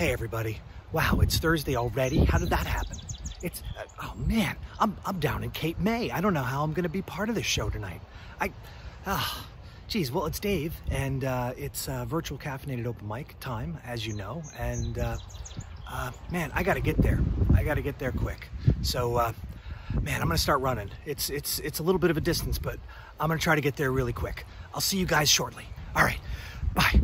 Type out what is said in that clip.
Hey everybody. Wow, it's Thursday already. How did that happen? It's uh, oh man, I'm I'm down in Cape May. I don't know how I'm gonna be part of this show tonight. I ah. Geez, well, it's Dave, and uh, it's uh, virtual caffeinated open mic time, as you know. And uh, uh, man, I gotta get there. I gotta get there quick. So, uh, man, I'm gonna start running. It's it's it's a little bit of a distance, but I'm gonna try to get there really quick. I'll see you guys shortly. All right, bye.